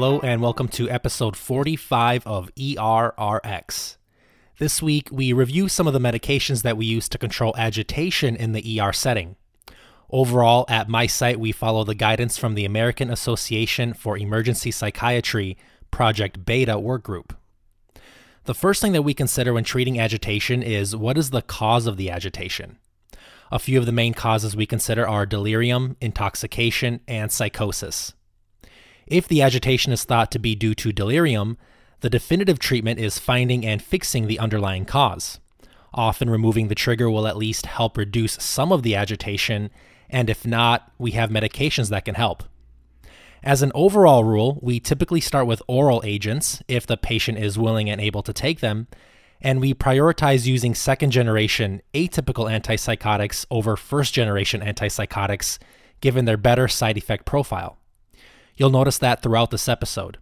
Hello, and welcome to episode 45 of ERRX. This week, we review some of the medications that we use to control agitation in the ER setting. Overall, at my site, we follow the guidance from the American Association for Emergency Psychiatry Project Beta workgroup. The first thing that we consider when treating agitation is what is the cause of the agitation? A few of the main causes we consider are delirium, intoxication, and psychosis. If the agitation is thought to be due to delirium, the definitive treatment is finding and fixing the underlying cause. Often removing the trigger will at least help reduce some of the agitation, and if not, we have medications that can help. As an overall rule, we typically start with oral agents if the patient is willing and able to take them, and we prioritize using second generation atypical antipsychotics over first generation antipsychotics given their better side effect profile. You'll notice that throughout this episode.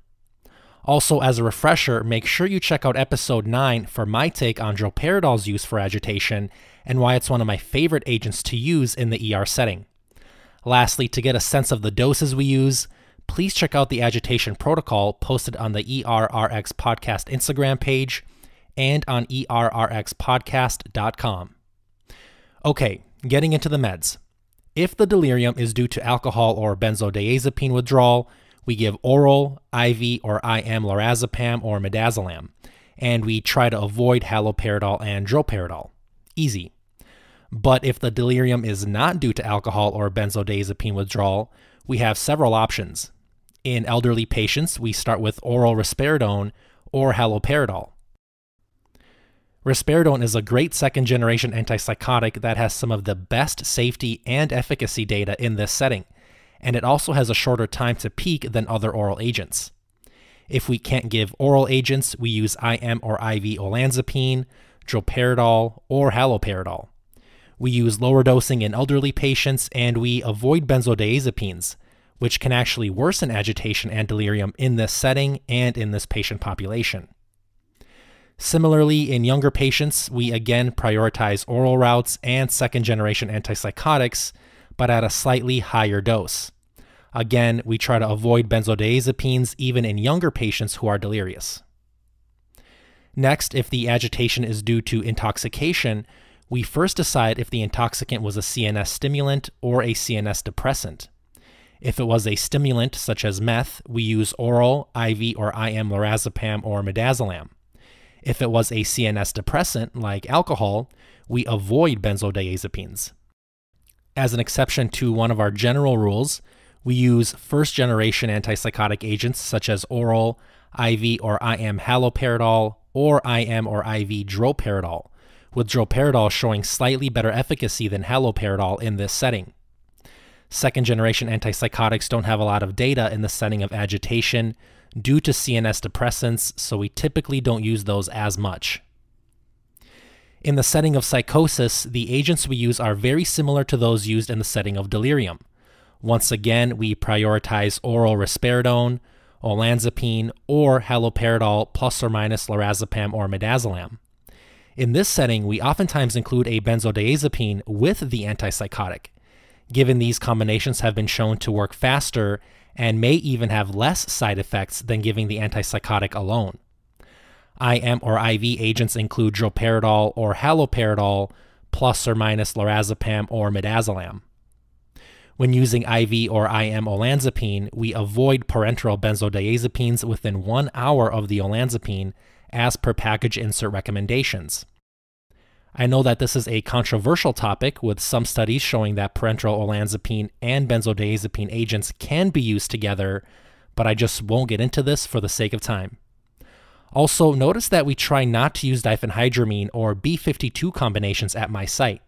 Also, as a refresher, make sure you check out episode 9 for my take on droperidol's use for agitation and why it's one of my favorite agents to use in the ER setting. Lastly, to get a sense of the doses we use, please check out the agitation protocol posted on the ERRX podcast Instagram page and on errxpodcast.com. Okay, getting into the meds. If the delirium is due to alcohol or benzodiazepine withdrawal, we give oral, IV, or IM lorazepam or midazolam, and we try to avoid haloperidol and droperidol. Easy. But if the delirium is not due to alcohol or benzodiazepine withdrawal, we have several options. In elderly patients, we start with oral risperidone or haloperidol. Risperidone is a great second generation antipsychotic that has some of the best safety and efficacy data in this setting, and it also has a shorter time to peak than other oral agents. If we can't give oral agents, we use IM or IV olanzapine, droperidol, or haloperidol. We use lower dosing in elderly patients, and we avoid benzodiazepines, which can actually worsen agitation and delirium in this setting and in this patient population. Similarly, in younger patients, we again prioritize oral routes and second generation antipsychotics, but at a slightly higher dose. Again, we try to avoid benzodiazepines even in younger patients who are delirious. Next, if the agitation is due to intoxication, we first decide if the intoxicant was a CNS stimulant or a CNS depressant. If it was a stimulant, such as meth, we use oral, IV, or IM lorazepam or midazolam. If it was a CNS depressant, like alcohol, we avoid benzodiazepines. As an exception to one of our general rules, we use first generation antipsychotic agents such as oral, IV, or IM haloperidol, or IM or IV droperidol, with droperidol showing slightly better efficacy than haloperidol in this setting. Second generation antipsychotics don't have a lot of data in the setting of agitation due to CNS depressants, so we typically don't use those as much. In the setting of psychosis, the agents we use are very similar to those used in the setting of delirium. Once again, we prioritize oral risperidone, olanzapine, or haloperidol plus or minus lorazepam or midazolam. In this setting, we oftentimes include a benzodiazepine with the antipsychotic, given these combinations have been shown to work faster and may even have less side effects than giving the antipsychotic alone. IM or IV agents include droperidol or haloperidol plus or minus lorazepam or midazolam. When using IV or IM olanzapine, we avoid parenteral benzodiazepines within one hour of the olanzapine as per package insert recommendations. I know that this is a controversial topic, with some studies showing that parenteral olanzapine and benzodiazepine agents can be used together, but I just won't get into this for the sake of time. Also, notice that we try not to use diphenhydramine or B52 combinations at my site.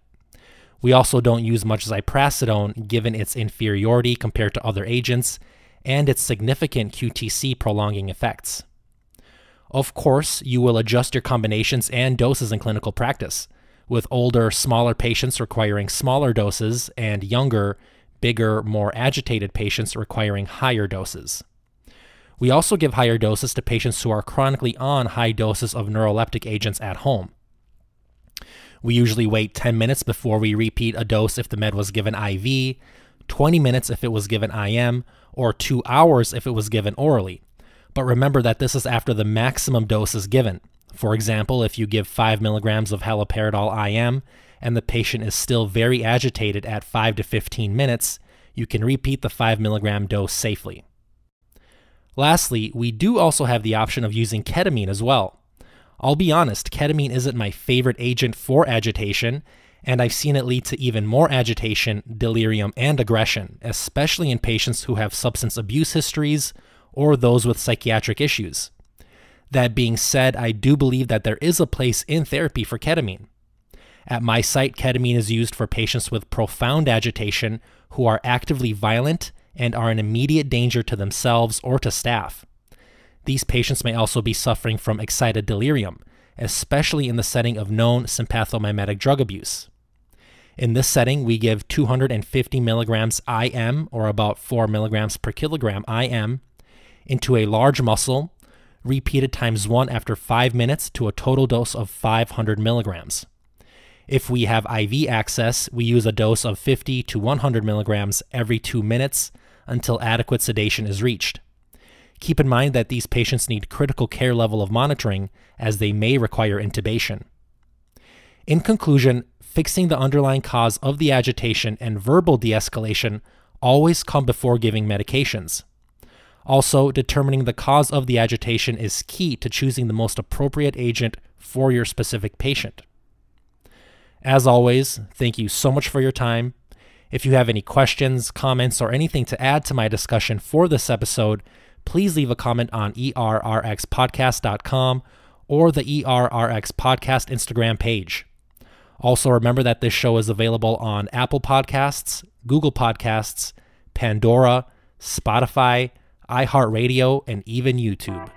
We also don't use much ziprasidone given its inferiority compared to other agents and its significant QTC prolonging effects. Of course, you will adjust your combinations and doses in clinical practice with older, smaller patients requiring smaller doses and younger, bigger, more agitated patients requiring higher doses. We also give higher doses to patients who are chronically on high doses of neuroleptic agents at home. We usually wait 10 minutes before we repeat a dose if the med was given IV, 20 minutes if it was given IM, or 2 hours if it was given orally, But remember that this is after the maximum dose is given. For example, if you give 5 milligrams of haloperidol IM and the patient is still very agitated at 5 to 15 minutes, you can repeat the 5 milligram dose safely. Lastly, we do also have the option of using ketamine as well. I'll be honest, ketamine isn't my favorite agent for agitation, and I've seen it lead to even more agitation, delirium, and aggression, especially in patients who have substance abuse histories or those with psychiatric issues. That being said, I do believe that there is a place in therapy for ketamine. At my site, ketamine is used for patients with profound agitation who are actively violent and are in immediate danger to themselves or to staff. These patients may also be suffering from excited delirium, especially in the setting of known sympathomimetic drug abuse. In this setting, we give 250 milligrams IM, or about 4 milligrams per kilogram IM, into a large muscle, repeated times 1 after 5 minutes to a total dose of 500 milligrams. If we have IV access, we use a dose of 50 to 100 milligrams every 2 minutes until adequate sedation is reached. Keep in mind that these patients need critical care level of monitoring as they may require intubation. In conclusion, fixing the underlying cause of the agitation and verbal de escalation always come before giving medications. Also, determining the cause of the agitation is key to choosing the most appropriate agent for your specific patient. As always, thank you so much for your time. If you have any questions, comments, or anything to add to my discussion for this episode, please leave a comment on errxpodcast.com or the ERRX Podcast Instagram page. Also, remember that this show is available on Apple Podcasts, Google Podcasts, Pandora, Spotify, iHeartRadio, and even YouTube.